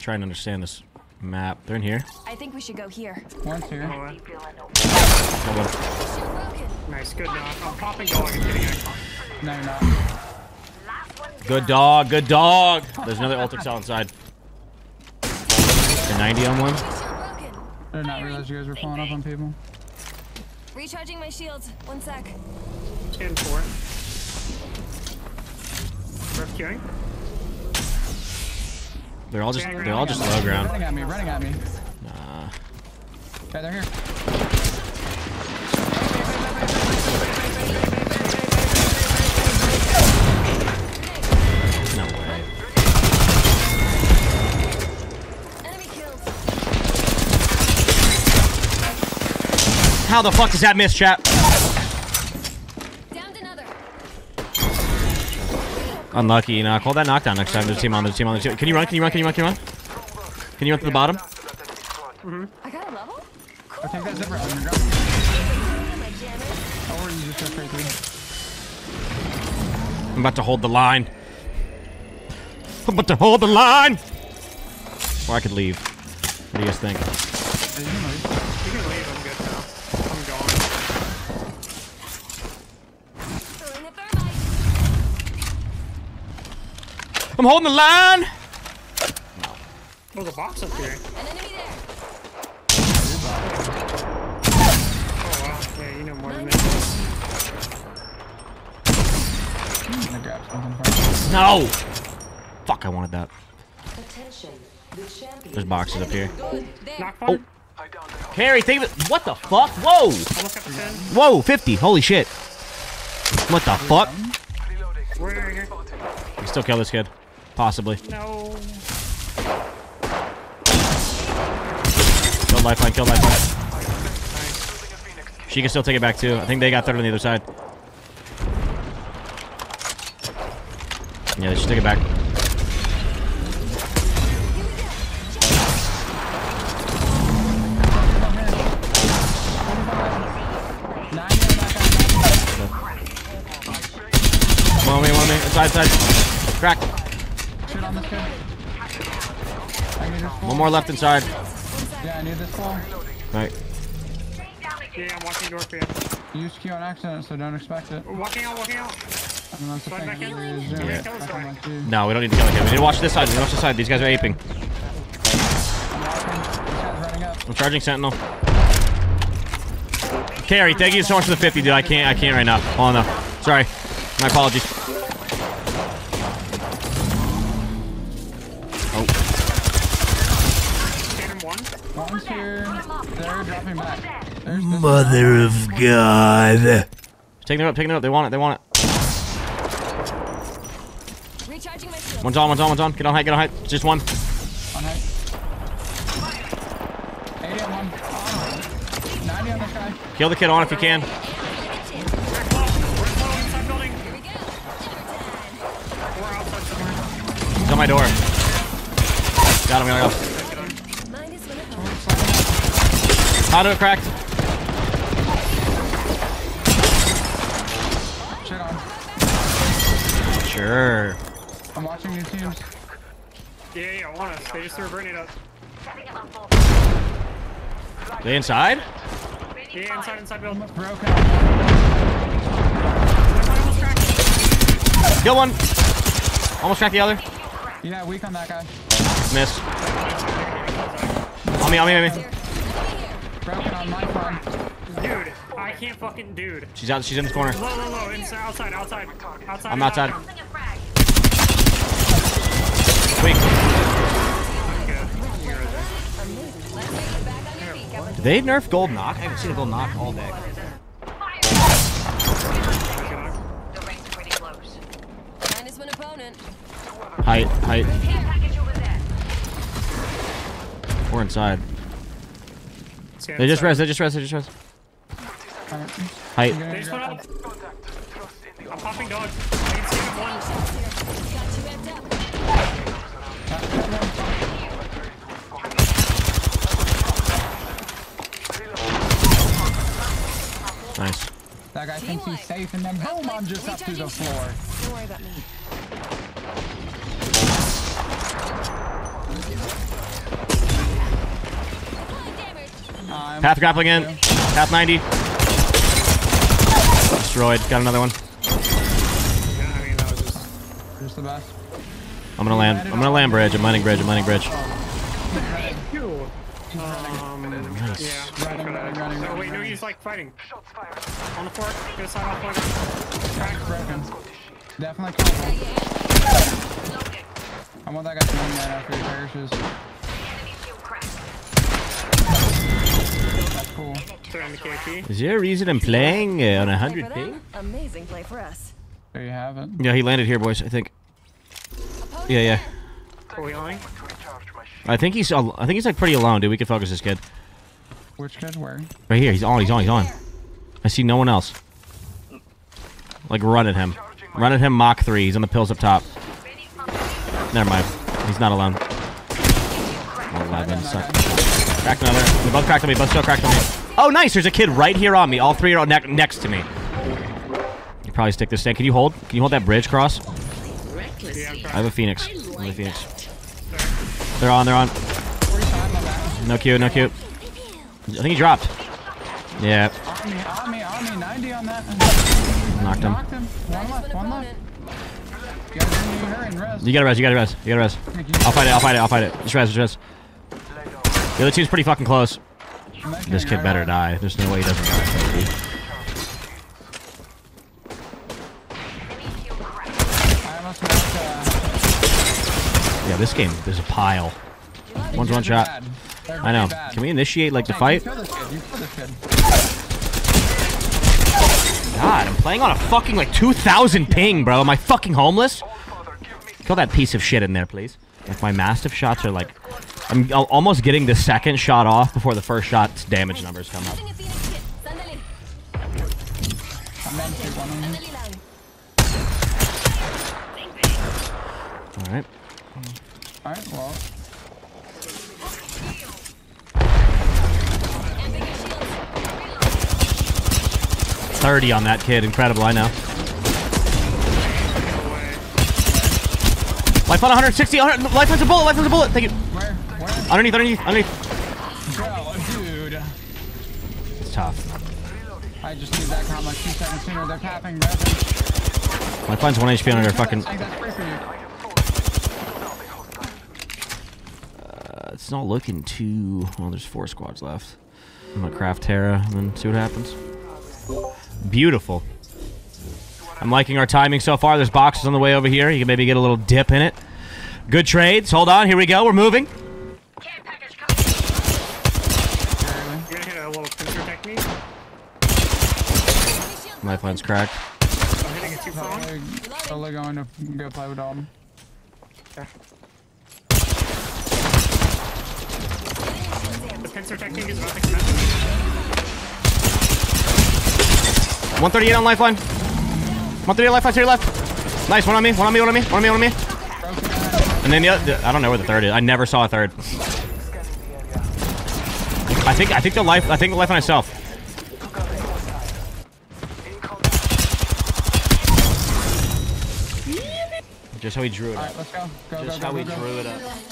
trying to understand this map. They're in here. I think we should go here. One's here. Oh, uh, Oh, what- nice, good knock. I'm popping dog and getting a No, you're not. Good dog, good dog. There's another ult accel inside. A 90 on one. I did not realize you guys were pulling up on people. Recharging my shields. One sec. 10 4. Ref queuing. They're all just they're all just low ground. Running at me, running at me. Nah. Okay, they're here. No way. Enemy kills. How the fuck does that miss, chat? Unlucky, you know. Call that knockdown next time. There's a team on. There's a team on. There's a team. Can you run? Can you run? Can you run? Can you run? Can you run to the bottom? Mm-hmm. I got a level? I think that's zipper underground. My jammer. Or you just go straight through. I'm about to hold the line. I'm about to hold the line. Or I could leave. What do you guys think? Yeah, you can leave. You can leave, I'm good now. I'm gone. Throwing a thermite. I'm holding the line. There's a box up here. An enemy there. Oh wow, yeah, you know more than me. I'm gonna grab something from you. No. Fuck, I wanted that. The. There's boxes up here. Good. There. Knock fire. Carrie, think of it. What the fuck? Whoa. Almost got the 10. Whoa, 50. Holy shit. What the fuck? We're right here. We still kill this kid. Possibly. No. Kill lifeline, kill lifeline. She can still take it back too. I think they got third on the other side. Yeah, they should take it back. Nine on that guy. Me, one me. Inside, inside. Crack. One more left inside. Yeah, I need this full. Right. Yeah, I'm walking door for you. Use Q on accident, so don't expect it. We're walking out, walking out. And that's the Slide thing. back in. is zoom. Yeah. Back on my two. No, we don't need to kill him. kid. We need to watch this side. We need to watch this side. These guys are aping. I'm walking. This guy's running up. I'm charging Sentinel. Carrie, thank you so much for the 50, dude. I can't, I can't right now. Oh no. Sorry. My apologies. Mother of God. Taking it up, taking it up. They want it, they want it. Recharging my shield. One's on, one's on, one's on. Get on height, get on height. Just one. on height. 80 on one. 90 on this guy. Kill the kid on if you can. We're slow. We're slow inside building. Here we go. Overtime. We're outside somewhere. He's on my door. Got him, got him. Minus one opponent. How do it cracked? Sure. I'm watching your teams. Yeah, yeah, I want us. They just threw a grenade up. They inside? Yeah, inside, inside building. Broken. Almost cracked. Kill one. Almost cracked the other. Yeah, weak on that guy. Miss. On me, on me, on me. Broken on my farm. Dude, I can't fucking dude. She's out, she's in this corner. Low, low, low. Inside, outside, outside. Outside. I'm outside. I'm Wait. good. You're right there. Let's make it back on your feet, Captain. Did they nerf gold knock? I haven't seen a gold knock all day. Minus one opponent. Height, height. Care package over there. We're inside. They just rest, they just rest, they just res. I'm popping. I can see him. Nice. That guy thinks he's safe and then boom, I'm just up to the floor. Don't worry about me. Path grappling in. Path 90. Destroyed. Got another one. Yeah, I mean, that was just. Just the best. I'm gonna land. I'm gonna land bridge. I'm landing bridge. I'm landing bridge. Um, Nice. yeah. Running, running, running, Oh, wait, no, he's like fighting. On the fork. Get a side off one. Crack. Definitely. I want that guy to win that after he perishes. That's cool. Throw in the KP. Is there a reason I'm playing uh, on a hundred for ping? Amazing play for us. There you have it. Yeah, he landed here, boys. I think. Opponent Yeah, yeah. Full healing. I think he's. al- I think he's like pretty alone, dude. We can focus this kid. Which kid where? Right here. He's on. He's on. He's on. I see no one else. Like run at him. Run at him. Mach three. He's on the pills up top. Never mind. He's not alone. Eleven. Suck. Cracked another. They both cracked on me. Both still cracked on me. Oh, nice. There's a kid right here on me. All three are ne- next to me. You probably stick this thing. Can you hold? Can you hold that bridge cross? I have a phoenix. I have a phoenix. They're on. They're on. 45 my back. No Q. No Q. I think he dropped. Yeah. On me, on me, on me. 90 on that. Knocked him. One. You gotta res. You gotta res. You gotta res. I'll fight it. I'll fight it. I'll fight it. Just res. Just res. The other team's pretty fucking close. This kid better die. There's no way he doesn't die. Yeah, this game, there's a pile. One's one shot. I know. Can we initiate like the fight? God, I'm playing on a fucking like 2,000 ping, bro. Am I fucking homeless? Kill that piece of shit in there, please. Like my massive shots are like, I'm almost getting the second shot off before the first shot's damage numbers come up. Using a Phoenix kit. Sandali. I'm meant to one of them. Sandali lang. All right. Alright, well. 30 on that kid. Incredible, I know. Life on 160. 100, life has a bullet. Life has a bullet. Thank you. Underneath, underneath, underneath. Bro, dude. It's tough. I just need that combo two seconds sooner. They're tapping resin. Lifeline's 1 HP under their fucking... Tank, that's free for you. Uh, it's not looking too... Well, there's four squads left. I'm gonna craft Terra and then see what happens. Beautiful. I'm liking our timing so far. There's boxes on the way over here. You can maybe get a little dip in it. Good trades. Hold on. Here we go. We're moving. Barely. You're gonna hit a little pincer technique. Lifeline's cracked. I'm. Totally, totally going to go play with Dalton. The pincer technique is about to commence. 138 on lifeline. 138 on lifeline to your left. Nice. One on me. One on me. One on me. One on me. One on me. And then the other, I don't know where the third is. I never saw a third. I think I think the life I think the life on itself. Just how he drew it up. Alright, let's go. Go, Just go, how go, he go, go. drew it up.